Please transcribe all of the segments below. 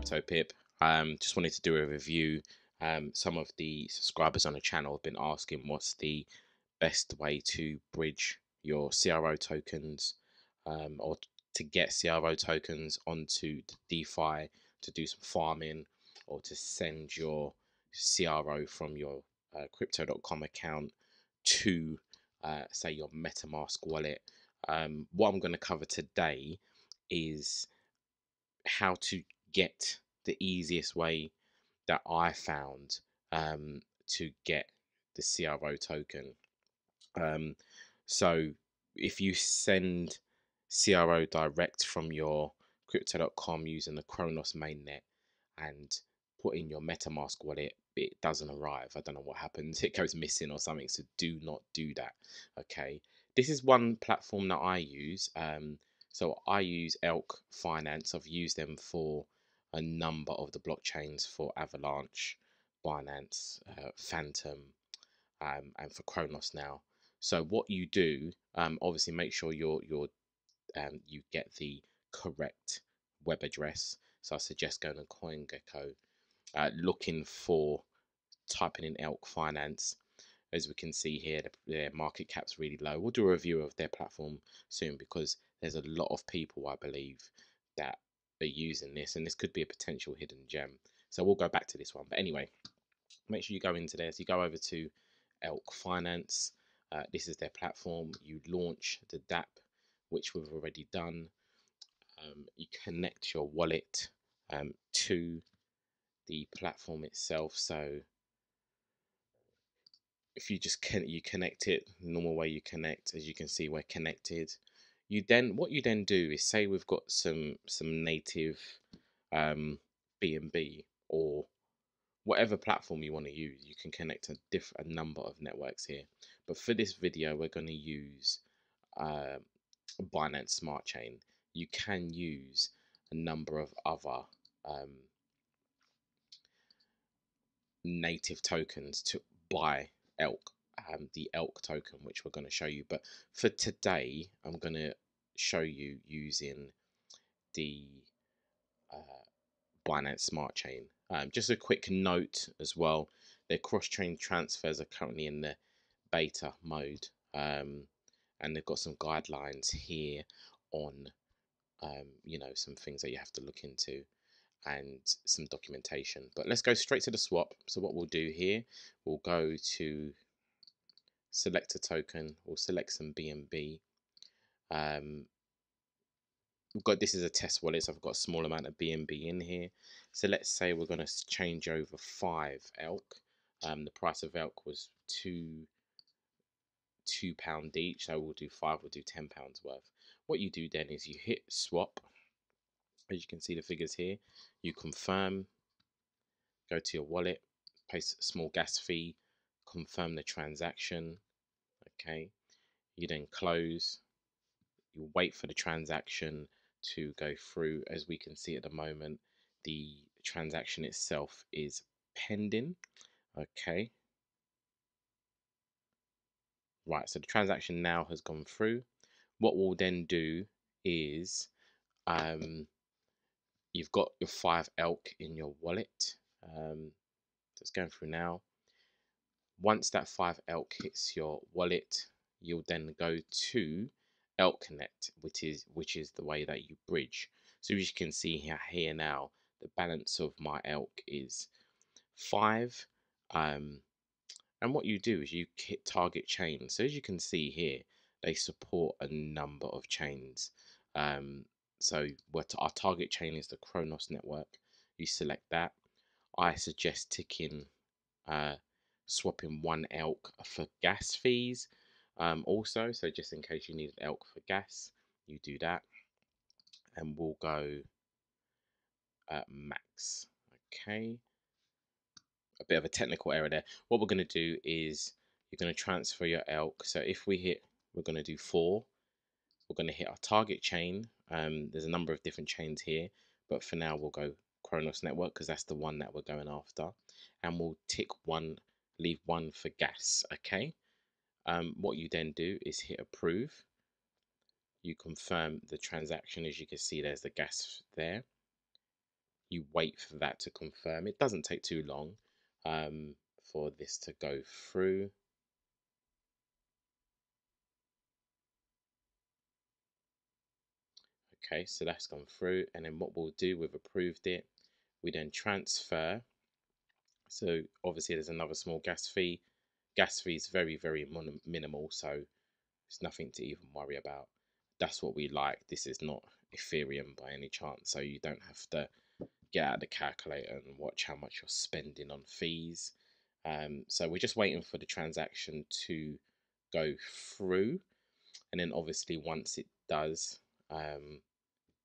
Crypto Pip. Um, just wanted to do a review. Um, some of the subscribers on the channel have been asking what's the best way to bridge your CRO tokens um, or to get CRO tokens onto DeFi to do some farming or to send your CRO from your uh, crypto.com account to, uh, say, your MetaMask wallet. Um, what I'm going to cover today is how to get the easiest way that I found um, to get the CRO token. Um, so if you send CRO direct from your crypto.com using the Cronos mainnet and put in your MetaMask wallet, it doesn't arrive. I don't know what happens. It goes missing or something. So do not do that. Okay. This is one platform that I use. Um, so I use Elk Finance. I've used them for a number of the blockchains for Avalanche, Binance, uh, Fantom, um, and for Cronos now. So what you do, um, obviously, make sure you're you're um, you get the correct web address. So I suggest going to CoinGecko, uh, looking for typing in Elk Finance. As we can see here, the, their market cap's really low. We'll do a review of their platform soon because there's a lot of people, I believe, that are using this, and this could be a potential hidden gem. So we'll go back to this one. But anyway, make sure you go into there. So you go over to Elk Finance. Uh, this is their platform. You launch the DAP, which we've already done. Um, you connect your wallet um, to the platform itself. So if you just can you connect it normal way you connect, as you can see, we're connected you then what you then do is say we've got some some native um, BNB or whatever platform you want to use. You can connect a diff a number of networks here. But for this video, we're going to use uh, Binance Smart Chain. You can use a number of other um, native tokens to buy elk um, the elk token, which we're going to show you. But for today, I'm going to show you using the uh, Binance Smart Chain. Um, just a quick note as well, their cross-chain transfers are currently in the beta mode. Um, and they've got some guidelines here on, um, you know, some things that you have to look into and some documentation. But let's go straight to the swap. So what we'll do here, we'll go to select a token, we'll select some BNB. Um, we've got this is a test wallet, so I've got a small amount of BNB in here. So let's say we're going to change over five elk. Um, the price of elk was two two pound each, so we'll do five. We'll do ten pounds worth. What you do then is you hit swap. As you can see the figures here, you confirm. Go to your wallet, place small gas fee, confirm the transaction. Okay, you then close. You wait for the transaction to go through. As we can see at the moment, the transaction itself is pending. Okay. Right, so the transaction now has gone through. What we'll then do is um, you've got your five elk in your wallet. Um, so it's going through now. Once that five elk hits your wallet, you'll then go to Elk Connect, which is which is the way that you bridge. So as you can see here, here now, the balance of my elk is five. Um, and what you do is you hit target chain. So as you can see here, they support a number of chains. Um, so what our target chain is the Cronos network. You select that. I suggest ticking uh, swapping one elk for gas fees um, also. So just in case you need an elk for gas, you do that. And we'll go uh, max. Okay. A bit of a technical error there. What we're going to do is you're going to transfer your elk. So if we hit, we're going to do four. We're going to hit our target chain. Um, there's a number of different chains here, but for now we'll go Cronos Network because that's the one that we're going after. And we'll tick one leave one for gas okay um, what you then do is hit approve you confirm the transaction as you can see there's the gas there you wait for that to confirm. It doesn't take too long um, for this to go through. Okay, so that's gone through. And then what we'll do, we've approved it. We then transfer. So obviously there's another small gas fee. Gas fee is very, very minimal. So it's nothing to even worry about. That's what we like. This is not Ethereum by any chance. So you don't have to get out the calculator and watch how much you're spending on fees. Um, so we're just waiting for the transaction to go through. And then obviously once it does, um,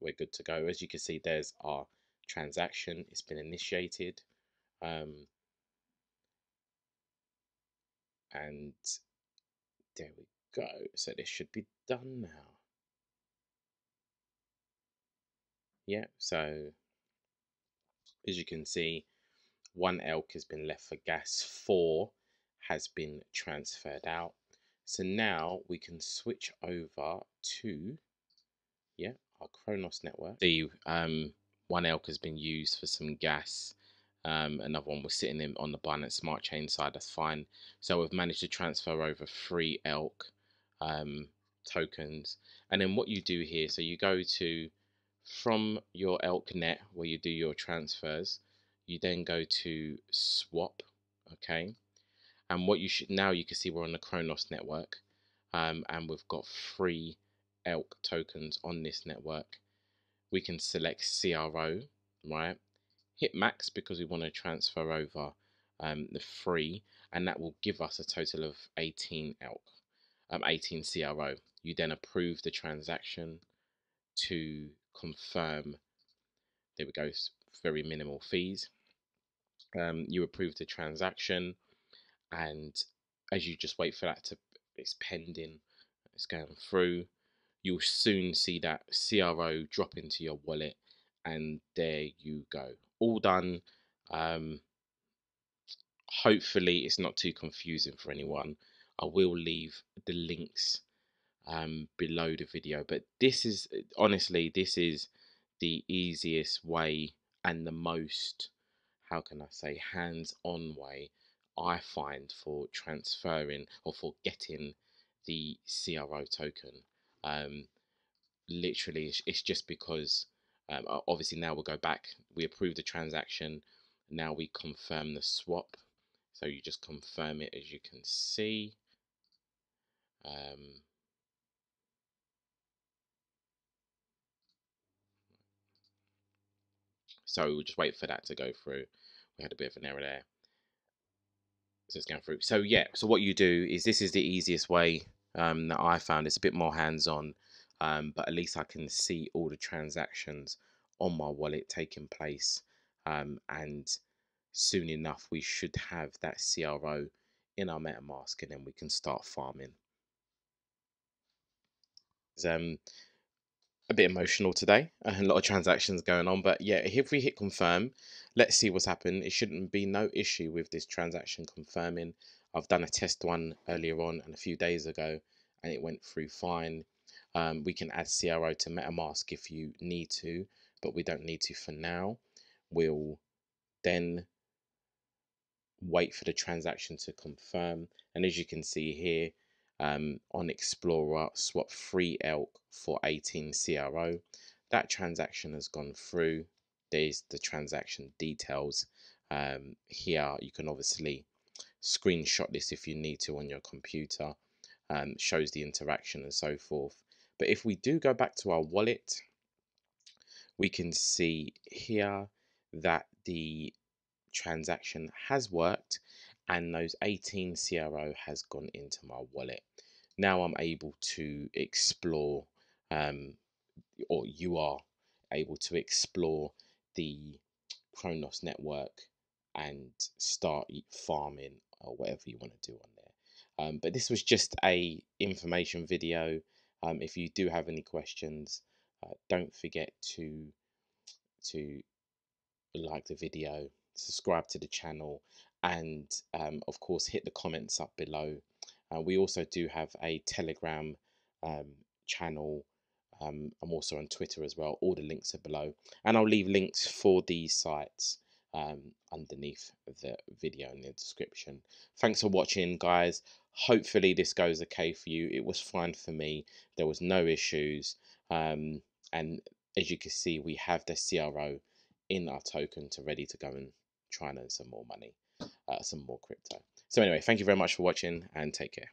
we're good to go. As you can see, there's our transaction. It's been initiated. Um, and there we go. So this should be done now. Yeah, so as you can see, one elk has been left for gas, four has been transferred out. So now we can switch over to, yeah, our Cronos network. The um, one elk has been used for some gas. Um, another one was sitting in on the Binance Smart Chain side. That's fine. So we've managed to transfer over three elk um, tokens. And then what you do here, so you go to from your elk net where you do your transfers. You then go to swap. Okay. And what you should now you can see we're on the Cronos network. Um, and we've got three elk tokens on this network. We can select CRO, right? Hit max because we want to transfer over um, the free, and that will give us a total of 18 elk, um, 18 CRO. You then approve the transaction to confirm. There we go, very minimal fees. Um, you approve the transaction, and as you just wait for that to, it's pending, it's going through you'll soon see that CRO drop into your wallet and there you go. All done um, hopefully it's not too confusing for anyone. I will leave the links um, below the video but this is honestly this is the easiest way and the most how can I say hands-on way I find for transferring or for getting the CRO token. Um, literally, it's just because um, obviously now we'll go back. We approve the transaction. Now we confirm the swap. So you just confirm it as you can see. Um, so we'll just wait for that to go through. We had a bit of an error there. So it's going through. So yeah, so what you do is this is the easiest way um, that I found. It's a bit more hands-on, um, but at least I can see all the transactions on my wallet taking place. Um, and soon enough, we should have that CRO in our MetaMask, and then we can start farming. Um, a bit emotional today. A lot of transactions going on, but yeah, if we hit confirm, let's see what's happened. It shouldn't be no issue with this transaction confirming. I've done a test one earlier on and a few days ago, and it went through fine. Um, we can add CRO to MetaMask if you need to, but we don't need to for now. We'll then wait for the transaction to confirm. And as you can see here, um, on Explorer, swap 3 elk for 18 CRO. That transaction has gone through. There's the transaction details. Um, here you can obviously screenshot this if you need to on your computer. Um, shows the interaction and so forth. But if we do go back to our wallet, we can see here that the transaction has worked and those 18 CRO has gone into my wallet. Now I'm able to explore, um, or you are able to explore the Cronos network and start farming or whatever you want to do on there. Um, but this was just a information video. Um, if you do have any questions, uh, don't forget to to like the video, subscribe to the channel, and um, of course hit the comments up below. Uh, we also do have a Telegram um, channel Um, I'm also on Twitter as well. All the links are below, and I'll leave links for these sites um, underneath the video in the description. Thanks for watching, guys. Hopefully this goes okay for you. It was fine for me. There was no issues, um, and as you can see, we have the CRO in our token to ready to go and try and earn some more money, uh, some more crypto. So anyway, thank you very much for watching, and take care.